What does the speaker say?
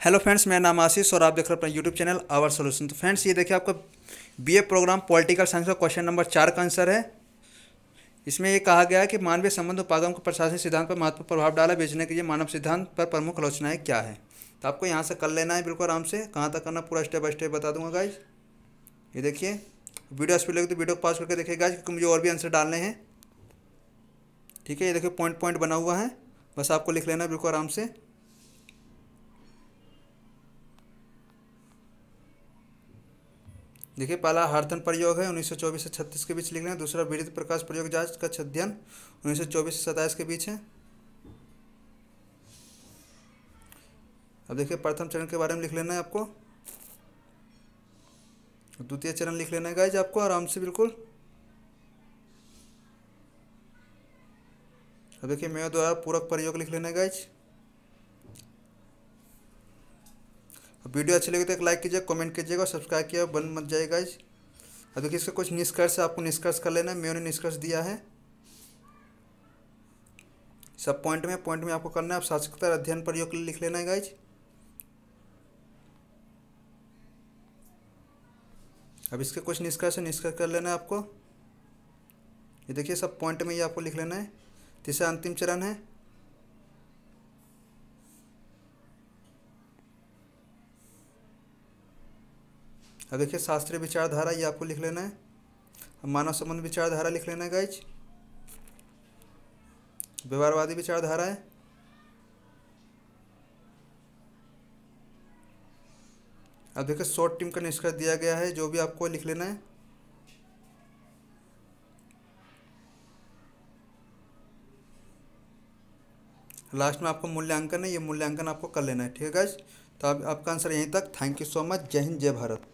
Hello friends मेरा नाम आशीष और आप देख रहे हैं अपना यूट्यूब चैनल आवर सोल्यूशन तो फ्रेंड्स ये देखिए आपका बीए प्रोग्राम पॉलिटिकल साइंस का क्वेश्चन नंबर चार का आंसर है। इसमें ये कहा गया है कि मानवीय संबंध उपागम को प्रशासनिक सिद्धांत पर महत्वपूर्ण प्रभाव डाला, बेचने के लिए मानव सिद्धांत पर प्रमुख आलोचनाएँ क्या है? तो आपको यहाँ से कर लेना है बिल्कुल आराम से। कहाँ तक करना पूरा स्टेप बाय स्टेप बता दूँगा गाइज़ ये देखिए वीडियो स्पीड लगे तो वीडियो को पास करके देखिए गाइज़ क्योंकि मुझे और भी आंसर डालने हैं। ठीक है, ये देखिए पॉइंट पॉइंट बना हुआ है। बस आपको लिख लेना बिल्कुल आराम से। देखिए, पहला हरधन प्रयोग है 1924 से 36 के बीच लिख रहे हैं। दूसरा विद्युत प्रकाश प्रयोग, जाँच का अध्ययन 1924 से सत्ताईस के बीच है। अब देखिए, प्रथम चरण के बारे में लिख लेना है आपको। द्वितीय चरण लिख लेना है गाइज़ आपको आराम से, बिल्कुल। अब देखिए, मेरे द्वारा पूरक प्रयोग लिख लेना है गाइज़ वीडियो अच्छी लगी तो एक लाइक कीजिए, कमेंट कीजिएगा सब्सक्राइब किया बन मत जाएगा इस अब देखिए इसका कुछ निष्कर्ष, आपको निष्कर्ष कर लेना है। मैंने निष्कर्ष दिया है। सब पॉइंट में पॉइंट में आपको करना है। आप शासकता अध्ययन प्रयोग के लिए लिख लेना है गाइज़ अब इसके कुछ निष्कर्ष निष्कर्ष कर लेना है आपको। ये देखिए, सब पॉइंट में ये आपको लिख लेना है। तीसरा अंतिम चरण है। अब देखिए, शास्त्रीय विचारधारा ये आपको लिख लेना है। मानव संबंध विचारधारा लिख लेना है गाइज़ व्यवहारवादी विचारधारा है। अब देखिए शॉर्ट टीम का निष्कर्ष दिया गया है, जो भी आपको लिख लेना है। लास्ट में आपको मूल्यांकन है, ये मूल्यांकन आपको कर लेना है, ठीक है गाइज़ तो अब आपका आंसर यहीं तक। थैंक यू सो मच जय हिंद, जय भारत।